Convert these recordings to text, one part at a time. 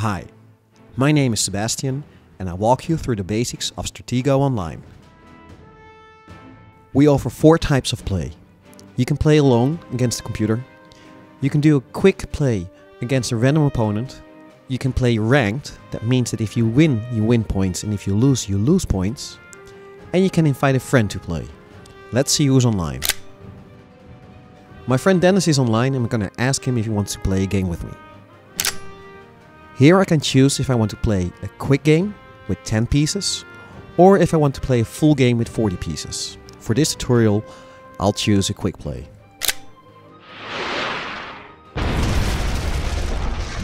Hi, my name is Sebastian and I walk you through the basics of Stratego Online. We offer four types of play. You can play alone against the computer, you can do a quick play against a random opponent, you can play ranked, that means that if you win, you win points and if you lose, you lose points, and you can invite a friend to play. Let's see who's online. My friend Dennis is online and I'm gonna ask him if he wants to play a game with me. Here I can choose if I want to play a quick game with 10 pieces or if I want to play a full game with 40 pieces. For this tutorial I'll choose a quick play.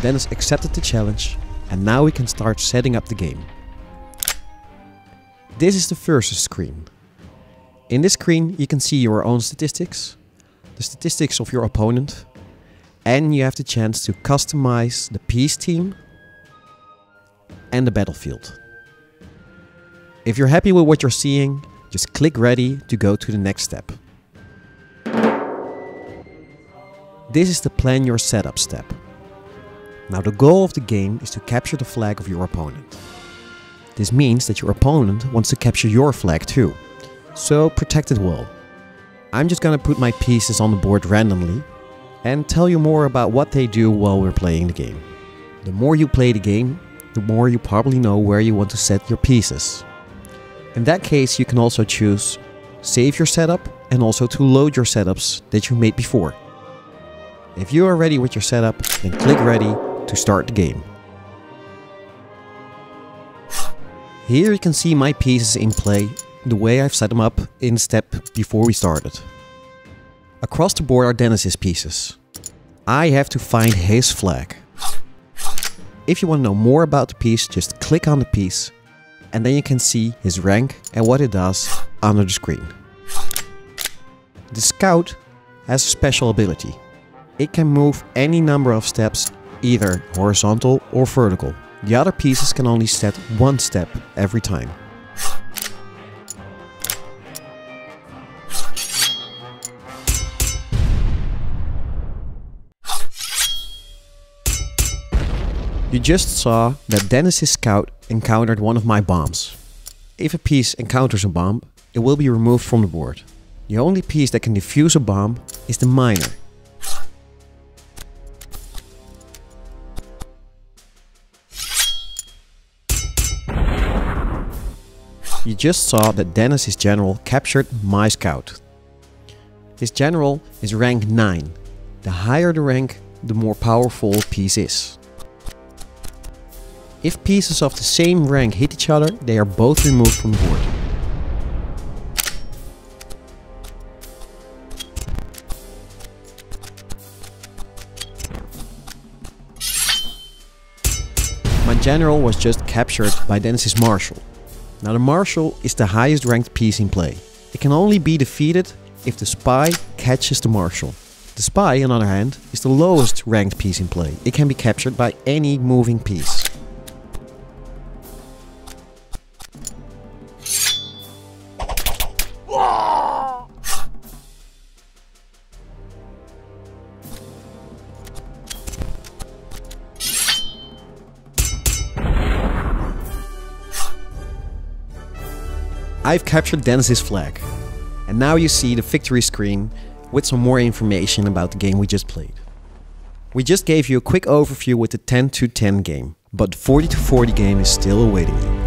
Dennis accepted the challenge and now we can start setting up the game. This is the versus screen. In this screen you can see your own statistics, the statistics of your opponent, and you have the chance to customize the piece team and the battlefield. If you're happy with what you're seeing, just click ready to go to the next step. This is the plan your setup step. Now the goal of the game is to capture the flag of your opponent. This means that your opponent wants to capture your flag too, so protect it well. I'm just gonna put my pieces on the board randomly and tell you more about what they do while we're playing the game. The more you play the game, the more you probably know where you want to set your pieces. In that case, you can also choose save your setup and also to load your setups that you made before. If you are ready with your setup, then click ready to start the game. Here you can see my pieces in play, the way I've set them up in step before we started. Across the board are Dennis's pieces. I have to find his flag. If you want to know more about the piece, just click on the piece and then you can see his rank and what it does under the screen. The scout has a special ability. It can move any number of steps, either horizontal or vertical. The other pieces can only set one step every time. You just saw that Dennis's scout encountered one of my bombs. If a piece encounters a bomb, it will be removed from the board. The only piece that can defuse a bomb is the miner. You just saw that Dennis's general captured my scout. His general is rank 9. The higher the rank, the more powerful a piece is. If pieces of the same rank hit each other, they are both removed from the board. My general was just captured by Dennis's marshal. Now the marshal is the highest ranked piece in play. It can only be defeated if the spy catches the marshal. The spy, on the other hand, is the lowest ranked piece in play. It can be captured by any moving piece. I've captured Dennis's flag. And now you see the victory screen with some more information about the game we just played. We just gave you a quick overview with the 10 to 10 game, but 40 to 40 game is still awaiting you.